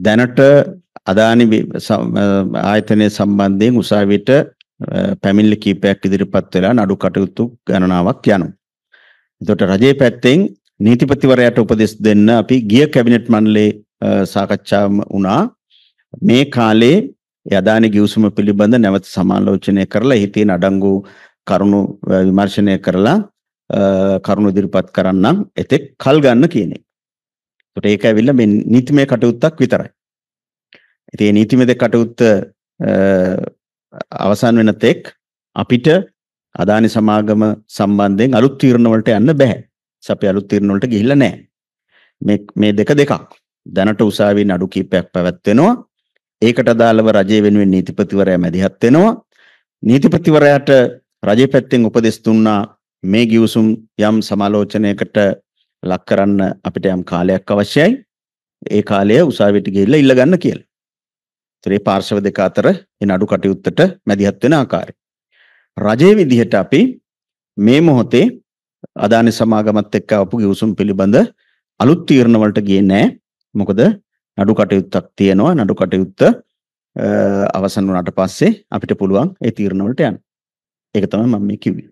දැනට අදානි ආයතනය සම්බන්ධයෙන් උසාවියට පැමිණිලි කීපයක් ඉදිරිපත් වෙලා නඩු කටයුතු ගණනාවක් යනවා. එතකොට රජයේ පැත්තෙන් නීතිපතිවරයාට උපදෙස් දෙන්න අපි ගිය කැබිනට් මණ්ඩලයේ සාකච්ඡා වුණා. මේ කාලේ යදානි ගිවිසුම පිළිබඳ නැවත සමාලෝචනය කරලා එහි තියෙන අඩංගු කරුණු විමර්ශනය කරලා කරුණු ඉදිරිපත් කරන්නම් එතෙක් කල් ගන්න කියන එක. ඒකට ඒක ඇවිල්ලා මේ නීතිමය කටයුත්තක් විතරයි. ඉතින් මේ නීතිමය කටයුත්ත අවසන් වෙන තෙක් අපිට අදානි සමාගම සම්බන්ධයෙන් අලුත් තීරණ වලට යන්න බෑ. අපි අලුත් තීරණ වලට ගිහිල්ලා නැහැ. මේ මේ දෙක දෙකක්. දැනට උසාවියේ නඩු කීපයක් පැවැත්වෙනවා. ඒකට අදාළව රජය වෙනුවෙන් නීතිපතිවරයා මැදිහත් වෙනවා. නීතිපතිවරයාට රජය පැත්තෙන් උපදෙස් දුන්නා මේ ගිවිසුම් යම් සමාලෝචනයකට ලක් කරන්න අපිට යම් කාලයක් අවශ්‍යයි. ඒ කාලය උසාවියට ගිහිල්ලා ඉල්ල ගන්න කියලා. ඒ පාර්ශව දෙක අතර ඒ නඩු කටයුත්තට මැදිහත් වෙන ආකාරය. රජයේ විදිහට අපි මේ මොහොතේ අදානි සමාගමත් එක්ක ආපු ගිවිසුම් පිළිබඳ අලුත් තීරණ වලට ගියේ නැහැ. මොකද නඩු කටයුත්තක් තියෙනවා. නඩු කටයුත්ත අවසන් වුණාට පස්සේ අපිට පුළුවන් ඒ තීරණ වලට යන්න. ඒක තමයි මම මේ කිව්වේ.